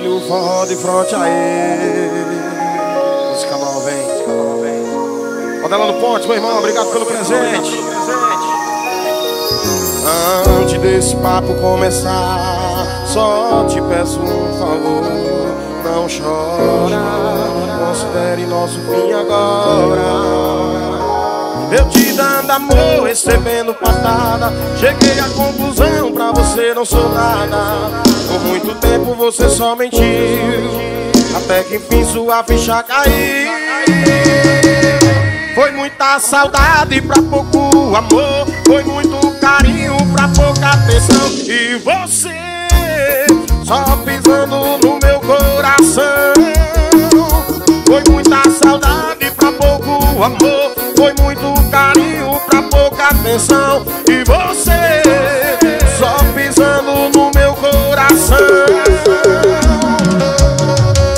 Olha o forró de fronte aí. Música nova, hein? Música nova, hein? Rodela no ponte, meu irmão. Obrigado pelo presente. Antes desse papo começar, só te peço um favor. Não chora, considere nosso fim agora. Recebendo patada. Cheguei à conclusão, pra você não sou nada. Por muito tempo você só mentiu. Até que enfim sua ficha caiu. Foi muita saudade pra pouco amor. Foi muito carinho pra pouca atenção. E você só pisando no meu coração. Foi muita saudade pra pouco amor. Foi muito carinho atenção. E você só pisando no meu coração.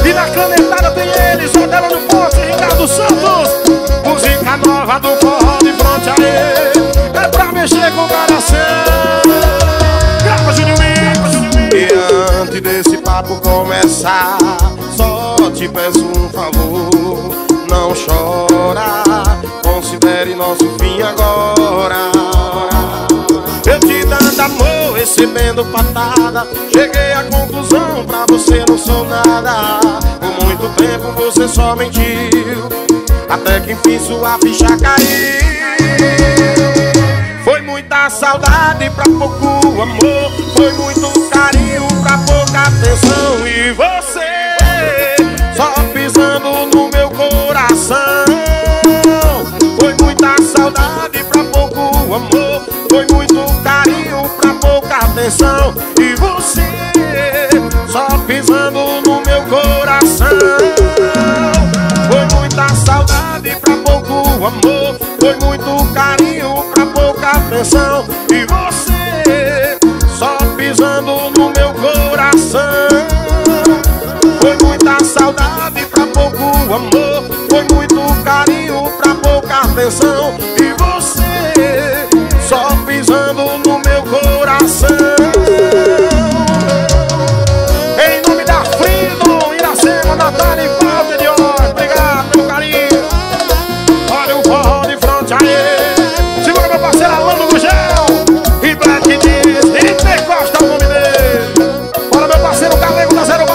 E na canetada tem ele, só dela no poste, Ricardo Santos. Música nova do forró de fronte aí É pra mexer com o coração. Grava Júnior E antes desse papo começar Só te peço um favor. Não chora. Considere nosso fim agora. Eu te dando amor, recebendo patada. Cheguei à conclusão, pra você não sou nada. Por muito tempo você só mentiu Até que enfim sua ficha caiu. Foi muita saudade pra pouco amor Foi muito Foi muito carinho pra pouca atenção. E você só pisando no meu coração. Foi muita saudade pra pouco amor. Foi muito carinho pra pouca atenção. E você só pisando no meu coração. Foi muita saudade pra pouco amor. Foi muito carinho pra pouca atenção. E 1-0,